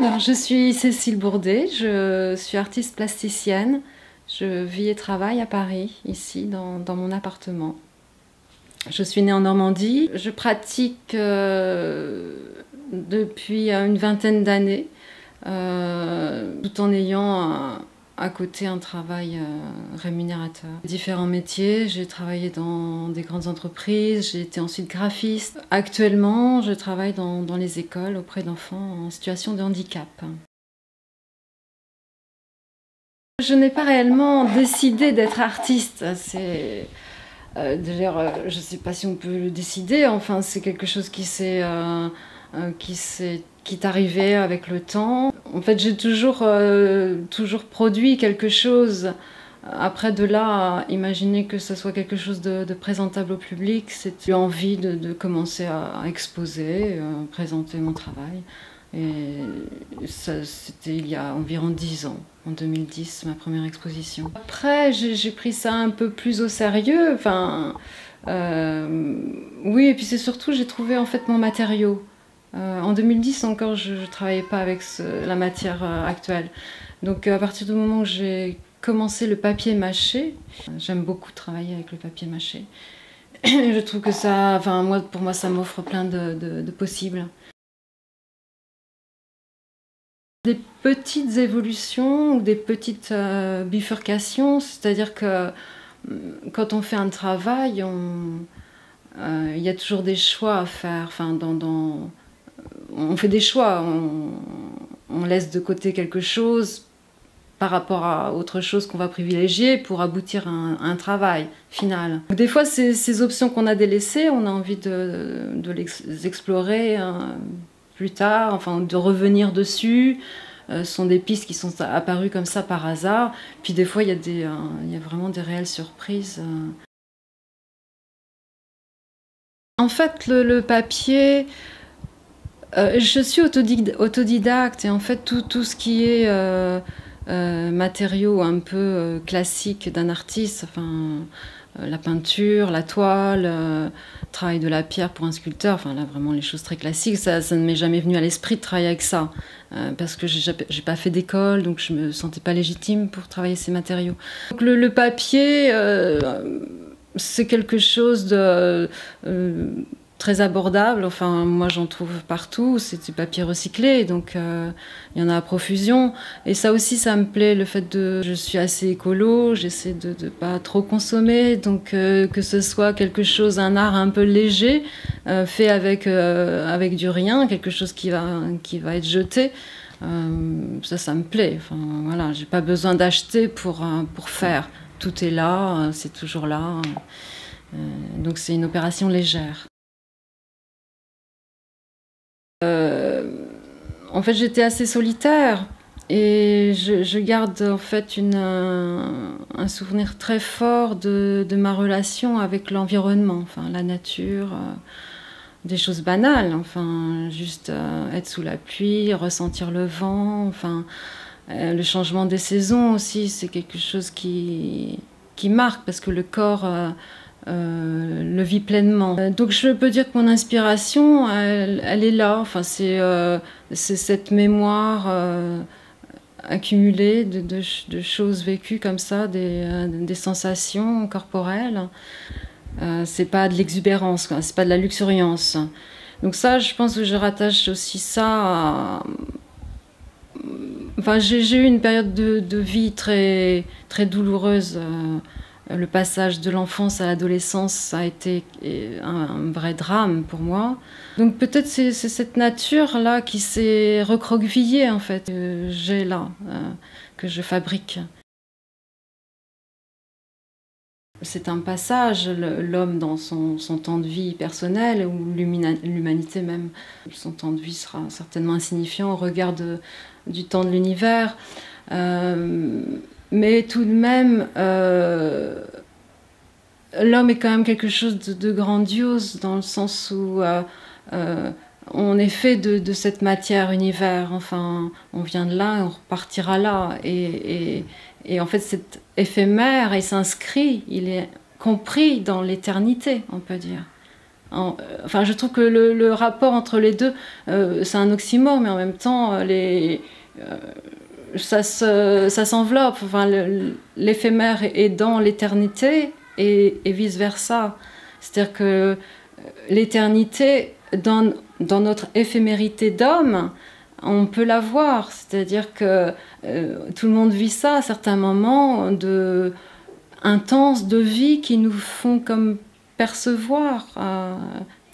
Alors, je suis Cécile Bourdet, je suis artiste plasticienne. Je vis et travaille à Paris, ici, dans, mon appartement. Je suis née en Normandie. Je pratique euh, depuis une vingtaine d'années, euh, tout en ayant à côté un travail euh, rémunérateur. Différents métiers, j'ai travaillé dans des grandes entreprises, j'ai été ensuite graphiste. Actuellement, je travaille dans, les écoles auprès d'enfants en situation de handicap. Je n'ai pas réellement décidé d'être artiste. C'est euh, d'ailleurs, euh, je ne sais pas si on peut le décider. Enfin, c'est quelque chose qui s'est qui s'est qui est arrivé avec le temps. En fait, j'ai toujours toujours produit quelque chose. Après de là, imaginer que ce soit quelque chose de, présentable au public, c'est envie de, commencer à, exposer, présenter mon travail. Et c'était il y a environ 10 ans, en 2010, ma première exposition. Après, j'ai pris ça un peu plus au sérieux. Enfin, euh, oui, et puis c'est surtout, j'ai trouvé en fait mon matériau. Euh, en 2010 encore, je ne travaillais pas avec la matière euh, actuelle. Donc à partir du moment où j'ai commencé le papier mâché, j'aime beaucoup travailler avec le papier mâché. je trouve que ça, enfin moi, pour moi, ça m'offre plein de, de possibles des petites évolutions ou des petites euh, bifurcations, c'est-à-dire que mm, quand on fait un travail, euh, il y a toujours des choix à faire. Enfin, dans, on fait des choix, on, laisse de côté quelque chose par rapport à autre chose qu'on va privilégier pour aboutir à un, travail final. Des fois, ces, options qu'on a délaissées, on a envie de, les explorer. Hein, plus tard, enfin de revenir dessus. Euh, ce sont des pistes qui sont apparues comme ça par hasard. Puis des fois, il y, a euh, y a vraiment des réelles surprises. Euh. En fait, le, papier, je suis autodidacte et en fait, tout, tout ce qui est matériaux un peu classiques d'un artiste, enfin, la peinture, la toile, travail de la pierre pour un sculpteur, enfin là vraiment les choses très classiques, ça, ne m'est jamais venu à l'esprit de travailler avec ça, euh, parce que j'ai pas fait d'école, donc je me sentais pas légitime pour travailler ces matériaux. Donc le, papier, euh, c'est quelque chose de euh, très abordable. Enfin, moi, j'en trouve partout. C'est du papier recyclé, donc euh, il y en a à profusion. Et ça aussi, ça me plaît, le fait de... Je suis assez écolo, j'essaie de ne pas trop consommer, donc euh, que ce soit quelque chose, un art un peu léger, euh, fait avec, avec du rien, quelque chose qui va, qui va être jeté. ça, ça me plaît. Enfin, voilà, j'ai pas besoin d'acheter pour, pour faire. Tout est là, c'est toujours là. donc c'est une opération légère. Euh, en fait, j'étais assez solitaire et je, garde en fait une, un, souvenir très fort de, ma relation avec l'environnement, enfin la nature, euh, des choses banales, enfin juste euh, être sous la pluie, ressentir le vent, enfin le changement des saisons aussi, c'est quelque chose qui, qui marque parce que le corps euh, le vit pleinement. Euh, donc je peux dire que mon inspiration, elle, est là. Enfin, c'est euh, cette mémoire accumulée de, choses vécues comme ça, des, sensations corporelles. c'est pas de l'exubérance, c'est pas de la luxuriance. Donc ça, je pense que je rattache aussi ça à... Enfin, j'ai eu une période de, vie très douloureuse le passage de l'enfance à l'adolescence a été un, vrai drame pour moi. Donc peut-être c'est cette nature-là qui s'est recroquevillée en fait, que j'ai là, euh, que je fabrique. C'est un passage, l'homme dans son, temps de vie personnel, ou l'humanité même. Son temps de vie sera certainement insignifiant au regard du temps de l'univers. Euh, mais tout de même, euh, l'homme est quand même quelque chose de, grandiose dans le sens où euh, euh, on est fait de, cette matière univers. Enfin, on vient de là et on repartira là. Et, en fait, c'est éphémère et s'inscrit, il est compris dans l'éternité, on peut dire. enfin, je trouve que le, rapport entre les deux, c'est un oxymore, mais en même temps, les, ça s'enveloppe. enfin, l'éphémère est dans l'éternité et, vice-versa. C'est-à-dire que l'éternité, dans, dans notre éphémérité d'homme, on peut la voir. C'est-à-dire que euh, tout le monde vit ça à certains moments de intenses de vie qui nous font comme percevoir euh,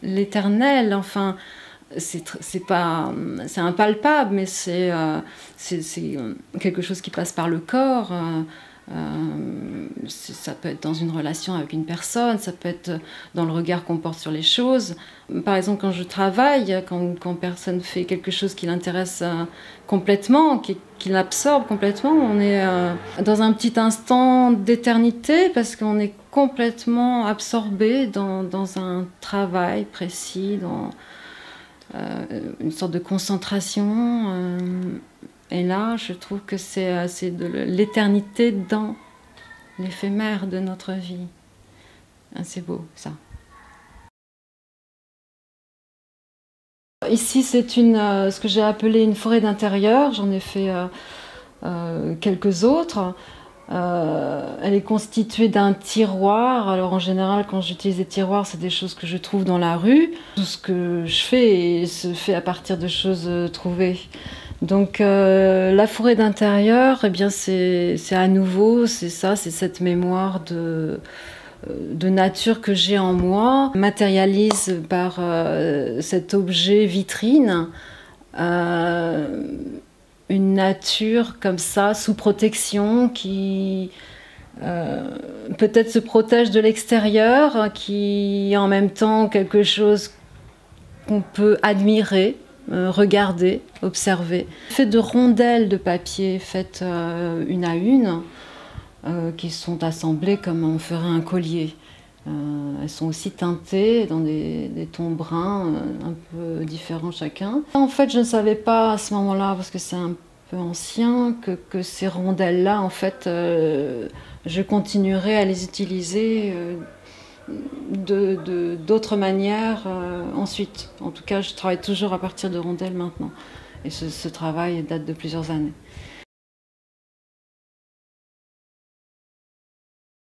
l'éternel. Enfin, c'est pas c'est impalpable, mais c'est euh, quelque chose qui passe par le corps. Euh, ça peut être dans une relation avec une personne, ça peut être dans le regard qu'on porte sur les choses. Par exemple, quand je travaille, quand, quand personne fait quelque chose qui l'intéresse euh, complètement, qui, qui l'absorbe complètement, on est euh, dans un petit instant d'éternité parce qu'on est complètement absorbé dans, dans, un travail précis, une sorte de concentration. Et là, je trouve que c'est euh, de l'éternité dans l'éphémère de notre vie. Ah, c'est beau, ça. Ici, c'est une, euh, ce que j'ai appelé une forêt d'intérieur. J'en ai fait euh, quelques autres. Elle est constituée d'un tiroir. Alors en général, quand j'utilise des tiroirs, c'est des choses que je trouve dans la rue. Tout ce que je fais se fait à partir de choses trouvées. Donc euh, la forêt d'intérieur, eh bien c'est à nouveau, c'est ça, c'est cette mémoire de, euh, nature que j'ai en moi, matérialise par euh, cet objet vitrine une nature comme ça, sous protection, qui peut-être se protège de l'extérieur, qui est en même temps quelque chose qu'on peut admirer euh, regarder, observer. Fait de rondelles de papier faites euh, une à une, euh, qui sont assemblées comme on ferait un collier. Elles sont aussi teintées dans des, tons bruns un peu différents chacun. En fait, je ne savais pas à ce moment-là, parce que c'est un peu ancien, que, ces rondelles-là, en fait, je continuerai à les utiliser d'autres manières euh, ensuite. En tout cas, je travaille toujours à partir de rondelles maintenant. Et ce travail date de plusieurs années.